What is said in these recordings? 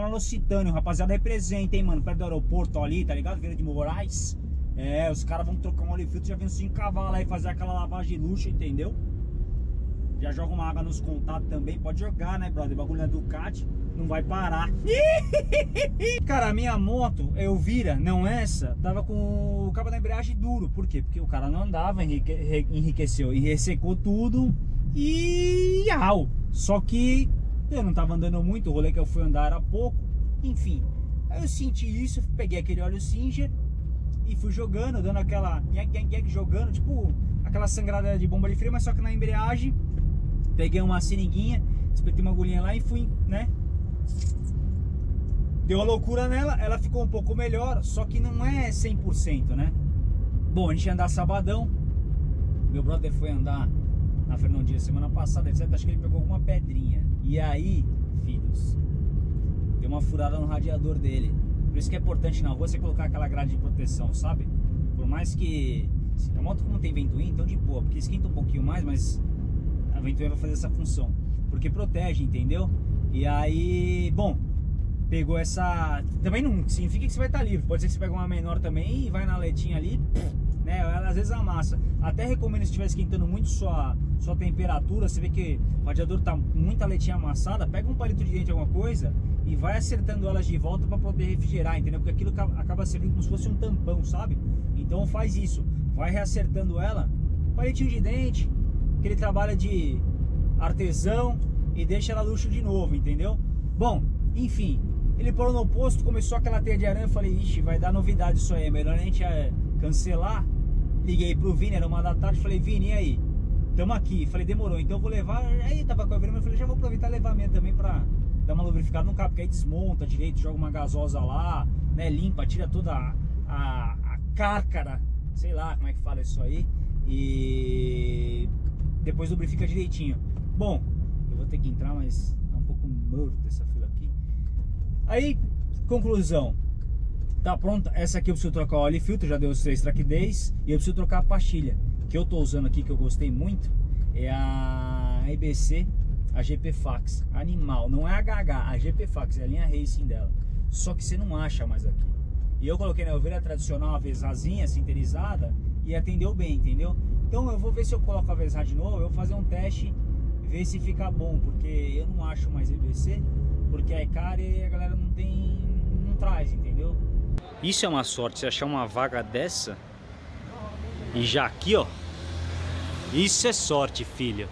lá no Lusitânio, rapaziada, representa, hein, mano, perto do aeroporto ali, tá ligado? Vila de Moraes. É, os caras vão trocar um óleo filtro, já vem uns 5 cavalos aí fazer aquela lavagem de luxo, entendeu? Já joga uma água nos contatos também, pode jogar, né, brother? O bagulho é Ducati, não vai parar. cara, a minha moto, eu vira, não essa, tava com o cabo da embreagem duro. Por quê? Porque o cara não andava, enrique, enriqueceu e ressecou tudo e au. Só que eu não tava andando muito, o rolê que eu fui andar era pouco. Enfim, aí eu senti isso, peguei aquele óleo Singer e fui jogando, dando aquela jogando, tipo aquela sangrada de bomba de freio, mas só que na embreagem peguei uma seringuinha, espetei uma agulhinha lá e fui, né? Deu uma loucura nela, ela ficou um pouco melhor, só que não é 100%, né? Bom, a gente ia andar sabadão, meu brother foi andar na Fernão Dias semana passada, etc. Acho que ele pegou alguma pedrinha. E aí, filhos, deu uma furada no radiador dele. Por isso que é importante na rua você colocar aquela grade de proteção, sabe? Por mais que. A moto como tem ventoinha, então de boa, porque esquenta um pouquinho mais, mas a ventoinha vai fazer essa função. Porque protege, entendeu? E aí, bom, pegou essa. Também não significa que você vai estar livre. Pode ser que você pegue uma menor também e vai na letinha ali, né? Às vezes amassa. Até recomendo se estiver esquentando muito sua, sua temperatura, você vê que o radiador tá muita letinha amassada, pega um palito de dente, alguma coisa, e vai acertando elas de volta para poder refrigerar, entendeu? Porque aquilo acaba servindo como se fosse um tampão, sabe? Então faz isso, vai reacertando ela, palitinho de dente, que ele trabalha de artesão e deixa ela luxo de novo, entendeu? Bom, enfim, ele parou no posto, começou aquela teia de aranha, eu falei, ixi, vai dar novidade isso aí, é melhor a gente é, cancelar. Liguei pro Vini, era uma da tarde, falei, Vini, e aí? Tamo aqui. Falei, demorou, então eu vou levar. Aí tava com a vermelha, falei, já vou aproveitar e levar minha também pra dar uma lubrificada no carro, porque aí desmonta direito, joga uma gasosa lá, né? Limpa, tira toda a, a, a cárcara, sei lá como é que fala isso aí. E depois lubrifica direitinho. Bom, eu vou ter que entrar, mas tá um pouco morto essa fila aqui. Aí, conclusão. Tá pronta, essa aqui eu preciso trocar o óleo filtro, já deu os três track days E eu preciso trocar a pastilha. Que eu tô usando aqui, que eu gostei muito É a EBC, a GP Fax. Animal, não é a HH, a GP Fax É a linha Racing dela. Só que você não acha mais aqui. E eu coloquei na ovelha tradicional, a vezazinha sinterizada E atendeu bem, entendeu? Então eu vou ver se eu coloco a vezar de novo Eu vou fazer um teste Ver se fica bom Porque eu não acho mais EBC Porque é caro e a galera não tem Não traz, entendeu? Isso é uma sorte, você achar uma vaga dessa e já aqui, ó. Isso é sorte, filho.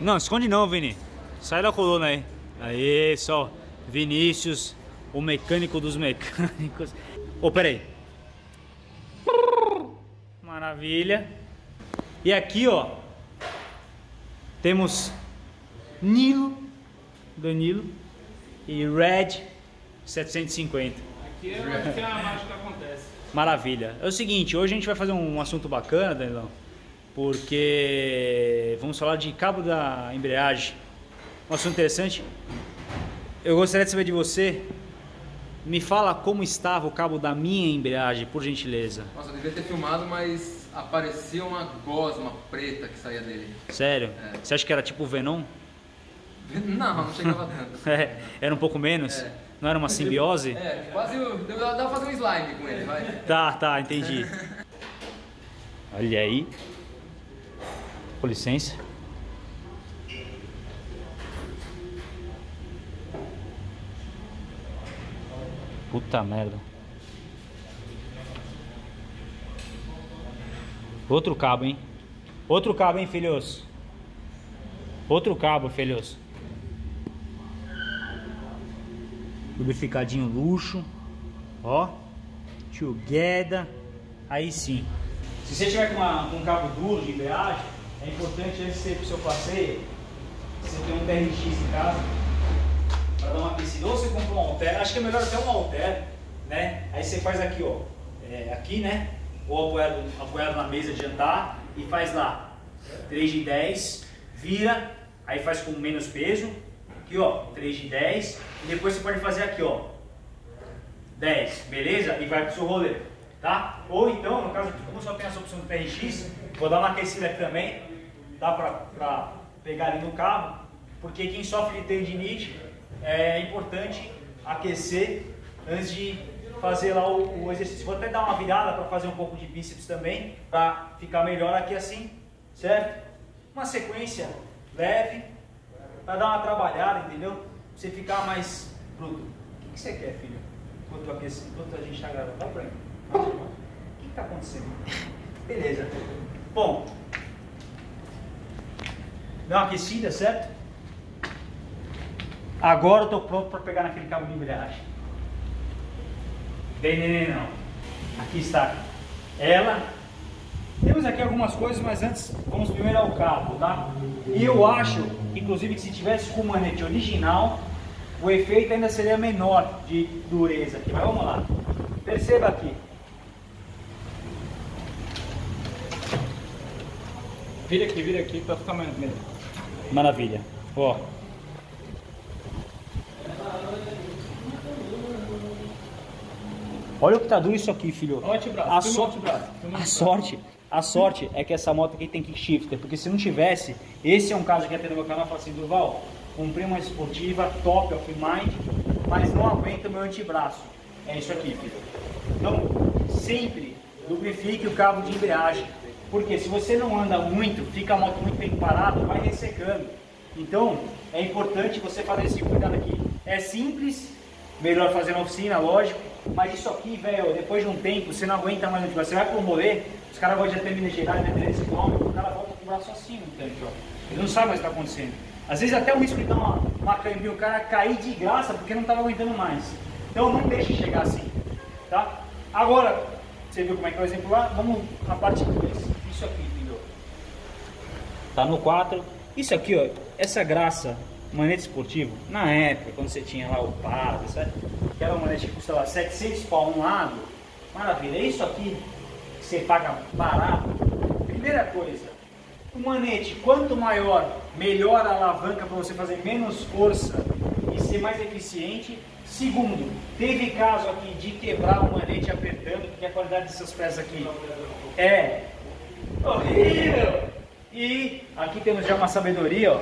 Não, esconde não, Vini. Sai da coluna aí. Aí, só. Vinícius, o mecânico dos mecânicos. Ô, oh, peraí. Maravilha. E aqui, ó. Temos Nilo, Danilo e Red 750. Aqui é, é a mágica acontece. Maravilha. É o seguinte, hoje a gente vai fazer um assunto bacana, Danilão, porque vamos falar de cabo da embreagem. Um assunto interessante. Eu gostaria de saber de você, me fala como estava o cabo da minha embreagem, por gentileza. Nossa, eu devia ter filmado, mas apareceu uma gosma preta que saía dele. Sério? É. Você acha que era tipo Venom? Não, não chegava tanto. é, era um pouco menos? É. Não era uma simbiose? É, quase. Dá pra fazer um slime com ele, vai. Tá, tá, entendi. Olha aí. Com licença. Puta merda. Outro cabo, hein? Outro cabo, hein, filhos? Outro cabo, filhos. Lubrificadinho luxo, ó, together, aí sim. Se você tiver com, uma, com um cabo duro de embreagem, é importante antes de você seu passeio, você ter um TRX em casa, para dar uma aquecida, ou você compra um alter, acho que é melhor até um alter, né, aí você faz aqui, ó, é, aqui, né, ou apoiado, apoiado na mesa de jantar, e faz lá, 3 de 10, vira, aí faz com menos peso, Aqui, ó, 3 de 10. E depois você pode fazer aqui, ó, 10, beleza? E vai pro seu rolê, tá? Ou então, no caso, como só tem essa opção do PRX, vou dar uma aquecida aqui também, dá pra, pra pegar ali no carro, porque quem sofre de tendinite é importante aquecer antes de fazer lá o, o exercício. Vou até dar uma virada para fazer um pouco de bíceps também, para ficar melhor aqui assim, certo? Uma sequência leve, para dar uma trabalhada, entendeu? Pra você ficar mais bruto. O que, que você quer, filho? Enquanto, aqueci, enquanto a gente está gravando, vai pra mim. O que está acontecendo? Beleza. Bom, dá uma aquecida, certo? Agora eu estou pronto para pegar naquele cabo de embreagem. Vem neném não. Aqui está ela. Temos aqui algumas coisas, mas antes vamos primeiro ao cabo, tá? E eu acho, inclusive, que se tivesse com o manete original, o efeito ainda seria menor de dureza aqui. Mas vamos lá. Perceba aqui. Vira aqui, vira aqui para ficar mais melhor. Maravilha. Ó. Olha o que tá duro isso aqui, filho. Olha o antebraço, A, so... antebraço, filma o a sorte, a sorte é que essa moto aqui tem kick shifter, porque se não tivesse, esse é um caso que até no meu canal, eu falo assim, Durval, comprei uma esportiva top of mind, mas não aguenta o meu antebraço. É isso aqui, filho. Então, sempre lubrifique o cabo de embreagem, porque se você não anda muito, fica a moto muito tempo parada, vai ressecando. Então, é importante você fazer esse cuidado aqui. É simples, melhor fazer na oficina, lógico, mas isso aqui, velho, depois de um tempo, você não aguenta mais, você vai pro rolê, os caras gostam de até Minas Gerais, de 3 km, o cara volta com o braço assim no tanque, ó. Ele não sabe mais o que está acontecendo. Às vezes até o risco de dar uma, uma cambinha, o cara cair de graça porque não estava aguentando mais. Então não deixe chegar assim, tá? Agora, você viu como é que é o exemplo lá? Vamos na parte 2. Isso aqui, filho. Tá no 4. Isso aqui, ó, essa graça, manete esportivo, na época, quando você tinha lá o Pado, que era uma manete que custava 700 pau um lado, maravilha. É isso aqui que você paga barato. Primeira coisa, o manete, quanto maior, melhor a alavanca para você fazer menos força e ser mais eficiente. Segundo, teve caso aqui de quebrar o manete apertando, porque a qualidade dessas peças aqui é horrível. E aqui temos já uma sabedoria, ó.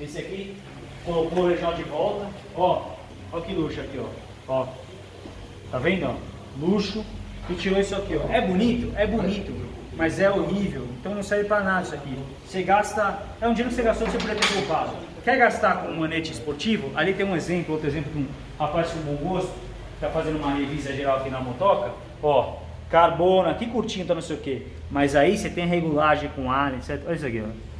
Esse aqui colocou o regional de volta. Ó, ó que luxo aqui, ó. Ó. Tá vendo, ó? Luxo. E tirou isso aqui, ó. É bonito? É bonito. Mas é horrível. Então não serve pra nada isso aqui. Você gasta. É um dinheiro que você gastou que você poderia ter poupado. Quer gastar com um manete esportivo? Ali tem um exemplo, outro exemplo de um rapaz com bom gosto, que tá fazendo uma revisa geral aqui na motoca. Ó, carbono, aqui curtinho, tá não sei o que. Mas aí você tem regulagem com ar, etc. Olha isso aqui, ó.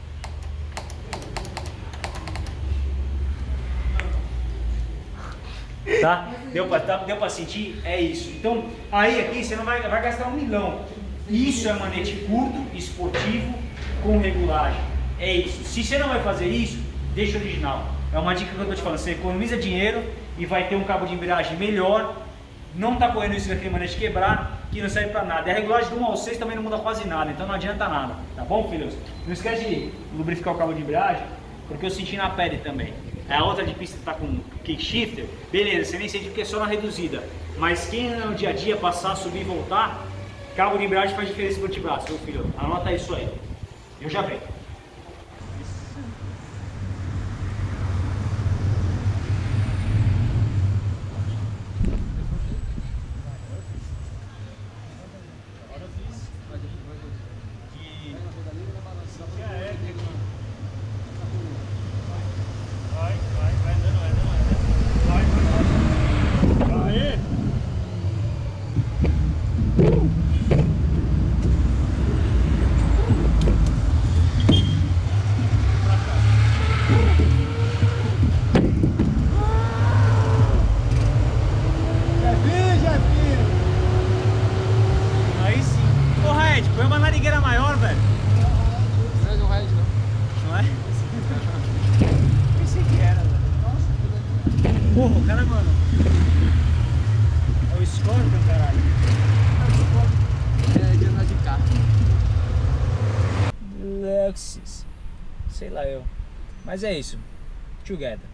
Tá? Deu pra, tá, deu pra sentir? É isso. Então, aí aqui você não vai, vai gastar um milhão. Isso é manete curto, esportivo, com regulagem. É isso. Se você não vai fazer isso, deixa original. É uma dica que eu tô te falando. Você economiza dinheiro e vai ter um cabo de embreagem melhor. Não tá correndo isso daquele manete quebrar, que não serve pra nada. E a regulagem do 1 ao 6 também não muda quase nada, então não adianta nada. Tá bom, filhos? Não esquece de lubrificar o cabo de embreagem, porque eu senti na pele também. A outra de pista tá com kick shifter, beleza, você nem sente porque é só na reduzida. Mas quem no dia a dia passar, subir e voltar, cabo de embreagem faz diferença no antebraço, meu filho. Anota isso aí. Eu já venho. Vai, vai, vai andando, vai andando, vai andando. Vai, vai, vai. Aê! Aí sim. Ô, Red, põe uma narigueira maior, velho. Não é de um Red, não. Não é? Pensei que era, velho. Porra, o cara, mano. É o Scorpion, caralho. É de andar de carro. Luxus. Sei lá eu. Mas é isso. Together.